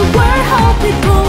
the world, hope it broke